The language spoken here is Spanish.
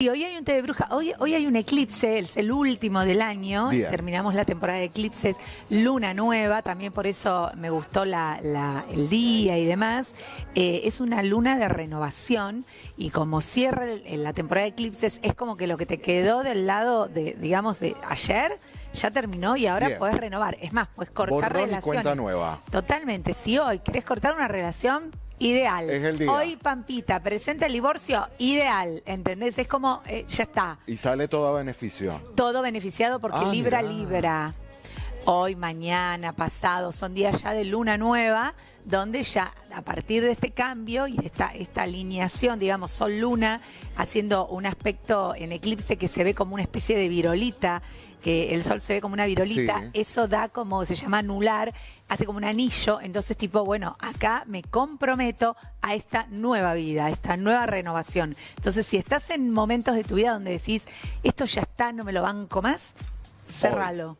Y hoy hay un té de bruja, hoy, hoy hay un eclipse, es el último del año, Bien. terminamos la temporada de eclipses, luna nueva, también por eso me gustó la, la- el día y demás. Eh, es una luna de renovación y como cierra el- la temporada de eclipses, es como que lo que te quedó del lado de, digamos, de ayer, ya terminó y ahora podés renovar. Es más, puedes cortar Borrón y relaciones. cuenta nueva. Totalmente. Si hoy querés cortar una relación, ideal. Es el día. Hoy Pampita presenta el divorcio, ideal. ¿Entendés? Es como, eh, ya está. Y sale todo a beneficio. Todo beneficiado porque Ah, Libra, mirá. Libra. Hoy, mañana, pasado, son días ya de luna nueva, donde ya a partir de este cambio y de esta, esta alineación, digamos, Sol-Luna, haciendo un aspecto en eclipse que se ve como una especie de virolita, que el Sol se ve como una virolita, Sí. eso da como, se llama anular, hace como un anillo, entonces tipo, bueno, acá me comprometo a esta nueva vida, a esta nueva renovación. Entonces, si estás en momentos de tu vida donde decís, esto ya está, no me lo banco más, cerralo.